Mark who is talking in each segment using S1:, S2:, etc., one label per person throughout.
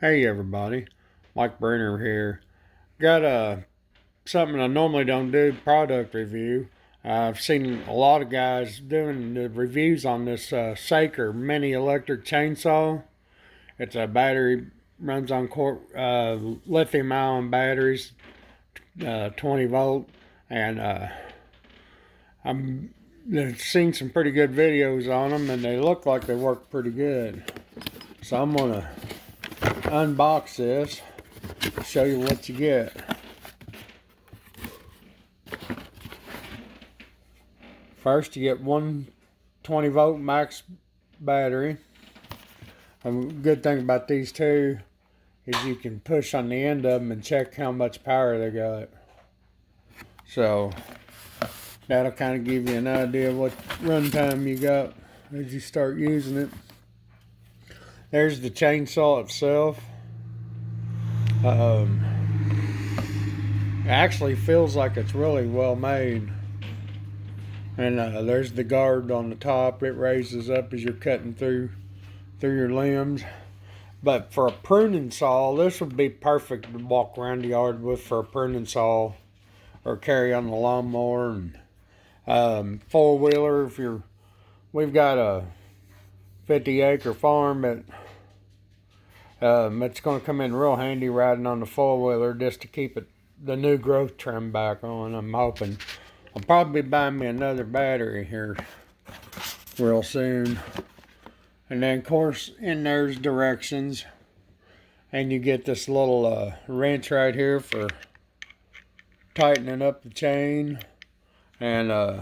S1: Hey everybody, Mike Brunner here. Got uh, something I normally don't do, product review. I've seen a lot of guys doing the reviews on this uh, Saker mini electric chainsaw. It's a battery, runs on uh, lithium ion batteries, uh, 20 volt, and uh, I've seen some pretty good videos on them and they look like they work pretty good. So I'm gonna unbox this, show you what you get. First, you get one 20 volt max battery. A good thing about these two is you can push on the end of them and check how much power they got. So that'll kind of give you an idea of what runtime you got as you start using it. There's the chainsaw itself. Um, actually feels like it's really well made. And uh, there's the guard on the top. It raises up as you're cutting through through your limbs. But for a pruning saw, this would be perfect to walk around the yard with for a pruning saw or carry on the lawnmower and um, four wheeler. If you're, we've got a 50 acre farm that um, it's going to come in real handy riding on the four-wheeler just to keep it the new growth trim back on. I'm hoping I'll probably buy me another battery here real soon. And then, of course, in there's directions. And you get this little uh, wrench right here for tightening up the chain. And uh,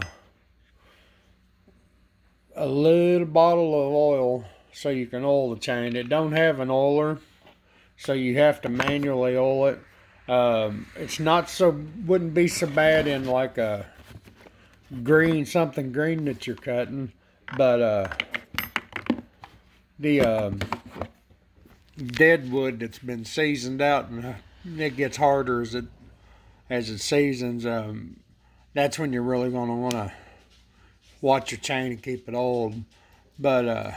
S1: a little bottle of oil so you can oil the chain. It don't have an oiler, so you have to manually oil it. Um, it's not so, wouldn't be so bad in like a green, something green that you're cutting, but uh, the um, dead wood that's been seasoned out and it gets harder as it as it seasons. Um, that's when you're really going to want to watch your chain and keep it old. But uh,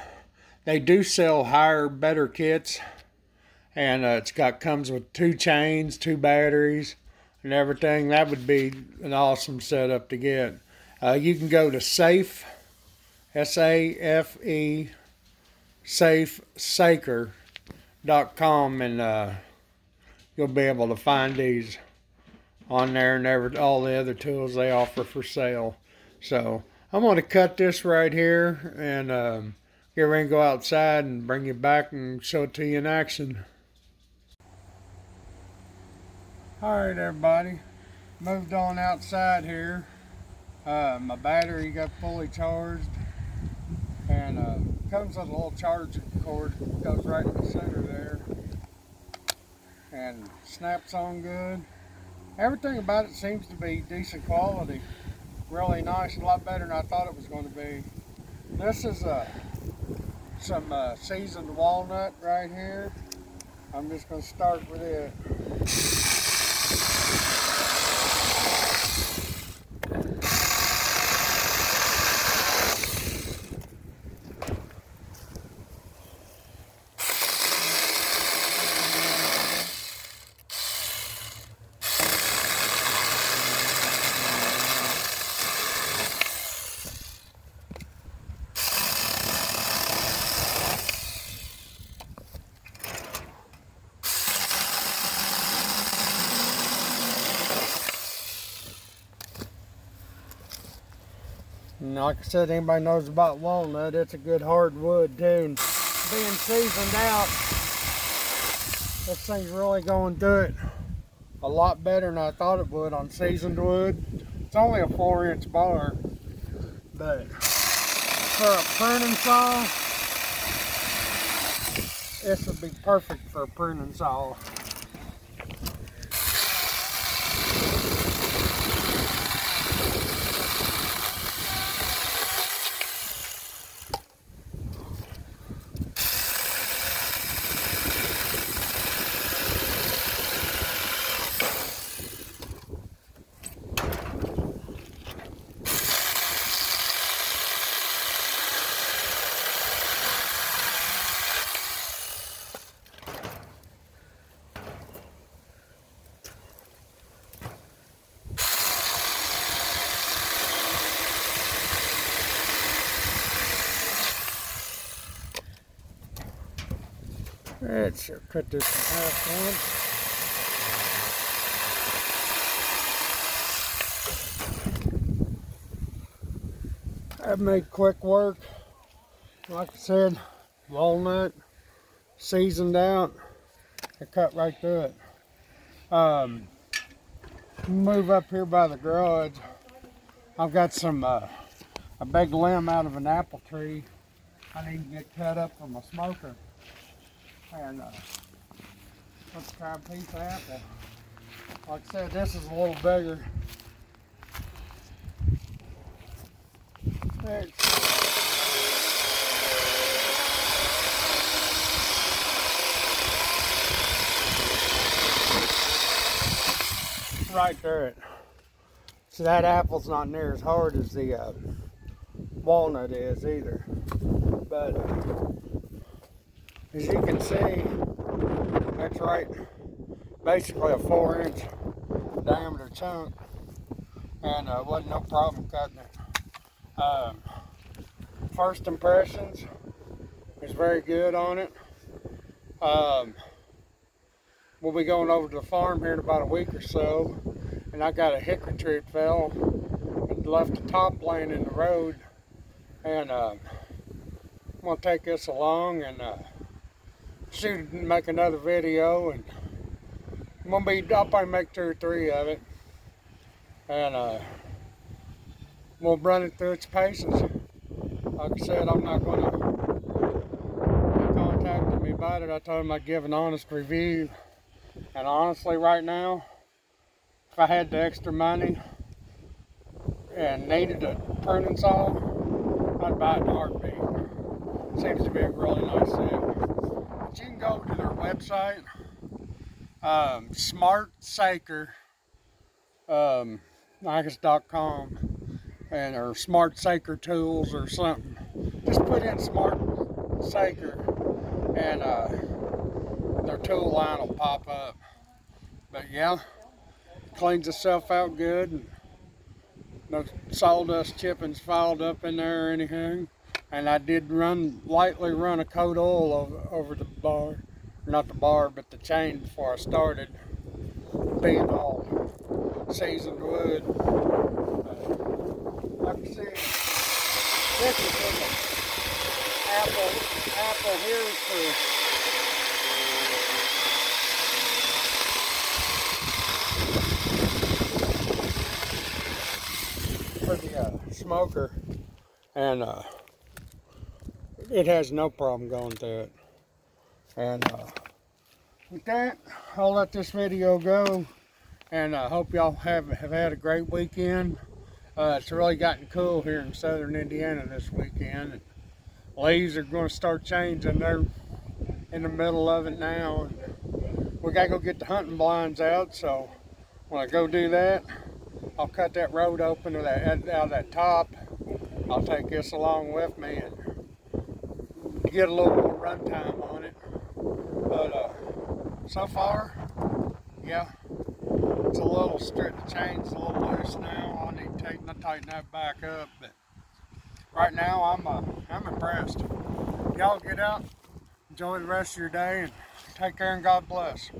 S1: they do sell higher, better kits, and uh, it's got comes with two chains, two batteries, and everything. That would be an awesome setup to get. Uh, you can go to Safe, S A F E, Safe Saker.com, and uh, you'll be able to find these on there and every, all the other tools they offer for sale. So I'm going to cut this right here and. Um, get ready to go outside and bring you back and show it to you in action. Alright everybody, moved on outside here. Uh, my battery got fully charged and uh, comes with a little charging cord goes right in the center there and snaps on good. Everything about it seems to be decent quality. Really nice, a lot better than I thought it was going to be. This is a some uh, seasoned walnut right here. I'm just going to start with it. And like I said, anybody knows about walnut, it's a good hardwood too. And being seasoned out, this thing's really going to do it a lot better than I thought it would on seasoned wood. It's only a four inch bar, but for a pruning saw, this would be perfect for a pruning saw. Let's cut this in half. That made quick work. Like I said, walnut, seasoned out. I cut right through it. Um, move up here by the garage. I've got some uh, a big limb out of an apple tree. I need to get cut up from a smoker. And uh, let's try a piece of apple. Like I said, this is a little bigger. Let's right there. So that apple's not near as hard as the uh, walnut is either. But as you can see, that's right, basically a four inch diameter chunk and uh, wasn't no problem cutting it. Um, first impressions is very good on it. Um, we'll be going over to the farm here in about a week or so and I got a hickory tree that fell and left the top laying in the road and uh, I'm gonna take this along and uh, shoot make another video and I'm gonna be I'll probably make two or three of it and uh, we'll run it through its paces like I said I'm not gonna contact me about it I told him I'd give an honest review and honestly, right now, if I had the extra money and needed a pruning saw, I'd buy it in a heartbeat. Seems to be a really nice set. But you can go to their website, um, smartsaker, um, and or Smart Saker Tools or something. Just put in Smart Saker and uh, their tool line will pop up. But yeah, cleans itself out good. No sawdust chippings filed up in there or anything. And I did run lightly run a coat oil over, over the bar, not the bar, but the chain before I started. Being all seasoned wood. like I said, this is an apple apple here for for the uh, smoker and uh, it has no problem going through it. And uh, with that, I'll let this video go and I hope y'all have, have had a great weekend. Uh, it's really gotten cool here in southern Indiana this weekend. And leaves are going to start changing. They're in the middle of it now. And we got to go get the hunting blinds out, so when I go do that, I'll cut that road open to that, out of that top. I'll take this along with me and get a little more run time on it. But uh, so far, yeah, it's a little strip. The chain's a little loose now. I need to tighten, tighten that back up. But right now, I'm uh, I'm impressed. Y'all get out, enjoy the rest of your day, and take care and God bless.